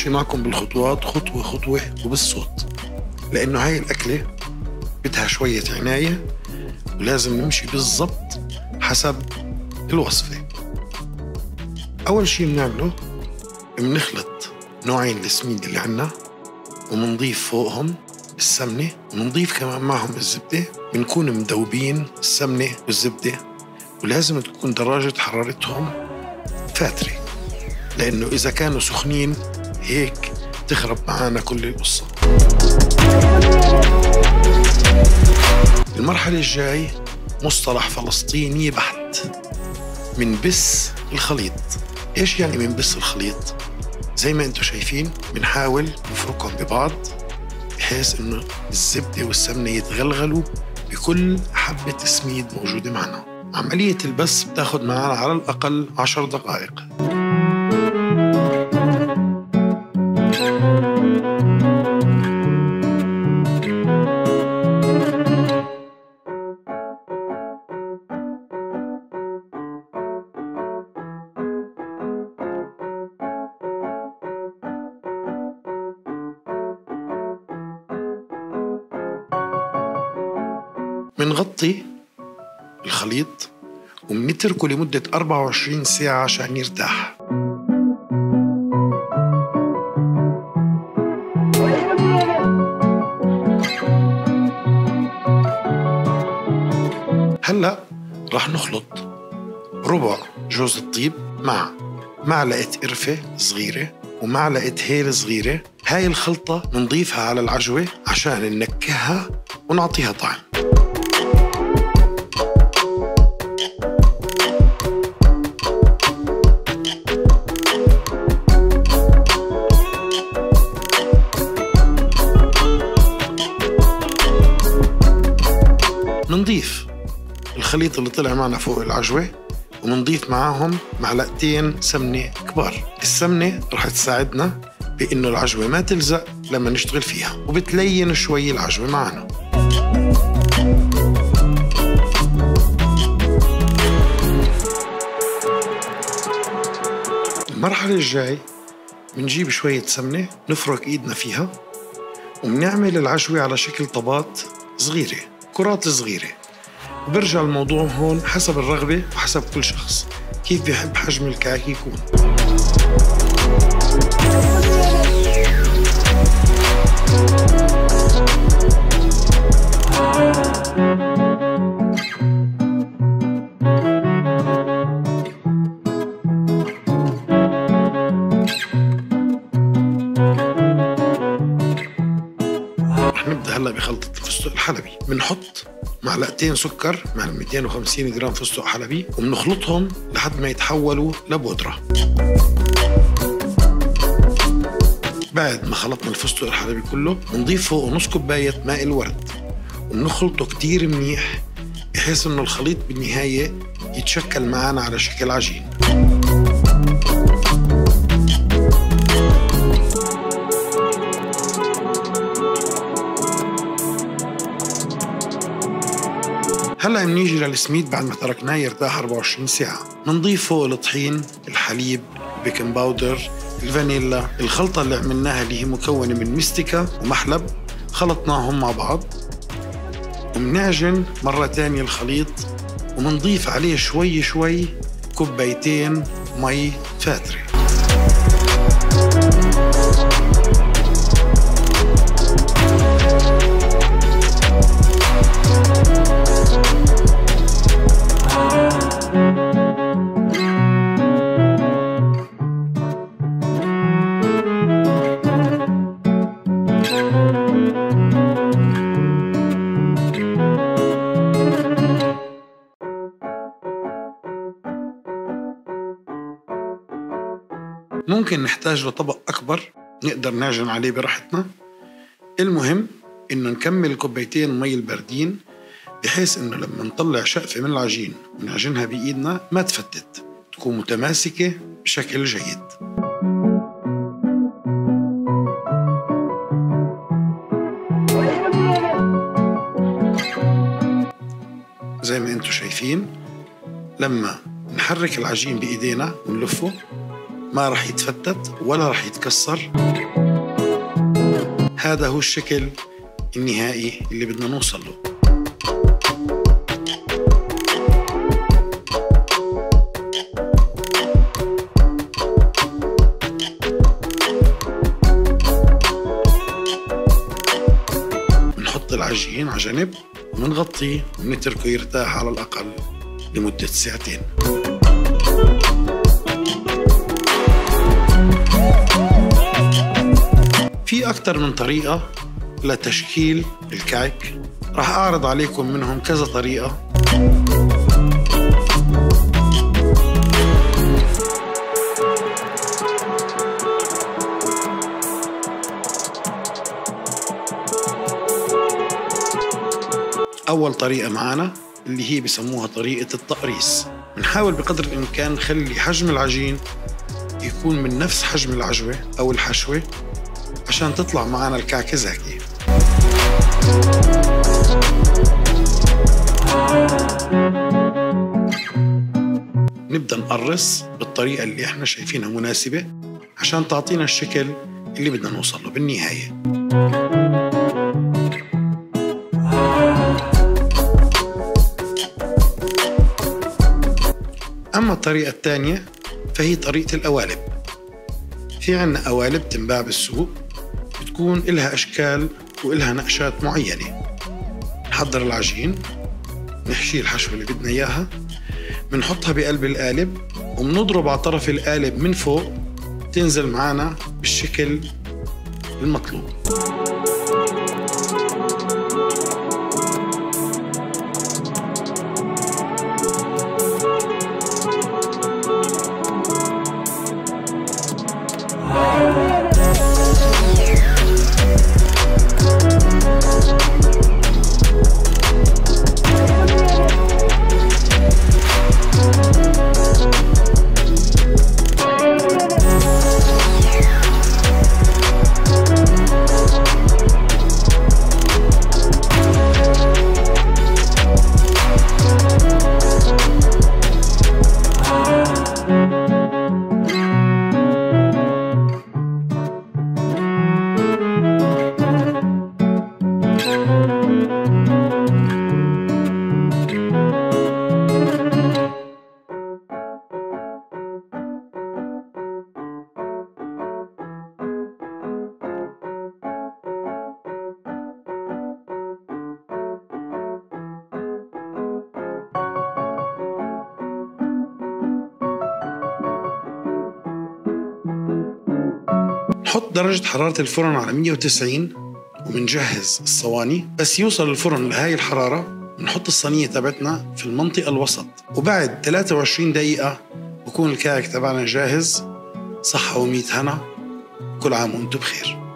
رح امشي معكم بالخطوات خطوة خطوة وبالصوت. لأنه هاي الأكلة بدها شوية عناية ولازم نمشي بالضبط حسب الوصفة. أول شيء بنعمله بنخلط نوعين السميد اللي عنا وبنضيف فوقهم السمنة وبنضيف كمان معهم الزبدة. بنكون مذوبين السمنة والزبدة ولازم تكون درجه حرارتهم فاترة. لأنه إذا كانوا سخنين هيك تخرب معانا كل القصة. المرحلة الجاي مصطلح فلسطيني بحت. من بس الخليط. إيش يعني من بس الخليط؟ زي ما أنتم شايفين بنحاول نفركهم ببعض بحيث إنه الزبدة والسمنة يتغلغلوا بكل حبة سميد موجودة معنا. عملية البس بتاخد معنا على الأقل عشر دقائق. منغطي الخليط ومنتركه لمدة 24 ساعة عشان يرتاح. هلأ رح نخلط ربع جوز الطيب مع معلقة قرفة صغيرة ومعلقة هيل صغيرة. هاي الخلطة بنضيفها على العجوة عشان ننكهها ونعطيها طعم. منضيف الخليط اللي طلع معنا فوق العجوة ومنضيف معاهم معلقتين سمنة كبار. السمنة رح تساعدنا بإنه العجوة ما تلزق لما نشتغل فيها وبتلين شوي العجوة معنا. المرحلة الجاي بنجيب شوية سمنة نفرك إيدنا فيها وبنعمل العجوة على شكل طبات صغيرة. كرات صغيرة وبرجع الموضوع هون حسب الرغبة وحسب كل شخص. كيف بيحب حجم الكعك يكون. رح نبدا هلا بخلطة الفستق الحلبي. بنحط معلقتين سكر مع 250 جرام فستق حلبي وبنخلطهم لحد ما يتحولوا لبودرة. بعد ما خلطنا الفستق الحلبي كله بنضيف فوقه نص كوباية ماء الورد وبنخلطه كتير منيح بحيث إنه الخليط بالنهاية يتشكل معنا على شكل عجين. بنيجي للسميد بعد ما تركناه يرتاح 24 ساعة. بنضيف فوق الطحين الحليب ال baking powder الفانيلا الخلطة اللي عملناها اللي هي مكونة من مستكة ومحلب خلطناهم مع بعض وبنعجن مرة تانية الخليط وبنضيف عليه شوي شوي كوبايتين مي فاترة. ممكن نحتاج لطبق أكبر نقدر نعجن عليه براحتنا. المهم إنه نكمل كوبايتين مي الباردين بحيث إنه لما نطلع شقفة من العجين ونعجنها بإيدنا ما تفتت تكون متماسكة بشكل جيد. زي ما أنتم شايفين لما نحرك العجين بإيدينا ونلفه ما راح يتفتت ولا راح يتكسر. هذا هو الشكل النهائي اللي بدنا نوصل له. بنحط العجين على جنب ومنغطيه ونتركه يرتاح على الأقل لمدة ساعتين. في أكثر من طريقة لتشكيل الكعك راح أعرض عليكم منهم كذا طريقة. أول طريقة معنا اللي هي بسموها طريقة التقريص. بنحاول بقدر الإمكان نخلي حجم العجين يكون من نفس حجم العجوة أو الحشوة. عشان تطلع معنا الكعكة زاكية نبدأ نقرص بالطريقة اللي إحنا شايفينها مناسبة عشان تعطينا الشكل اللي بدنا نوصل له بالنهاية. أما الطريقة الثانية فهي طريقة القوالب. في عنا قوالب تنباع بالسوق بتكون إلها أشكال وإلها نقشات معينة. نحضر العجين نحشي الحشوة اللي بدنا إياها بنحطها بقلب القالب وبنضرب على طرف القالب من فوق تنزل معنا بالشكل المطلوب. نحط درجة حرارة الفرن على 190 وبنجهز الصواني. بس يوصل الفرن لهاي الحرارة بنحط الصينية تبعتنا في المنطقة الوسط. وبعد 23 دقيقة بكون الكعك تبعنا جاهز. صحة وميت هنا. كل عام وأنتم بخير.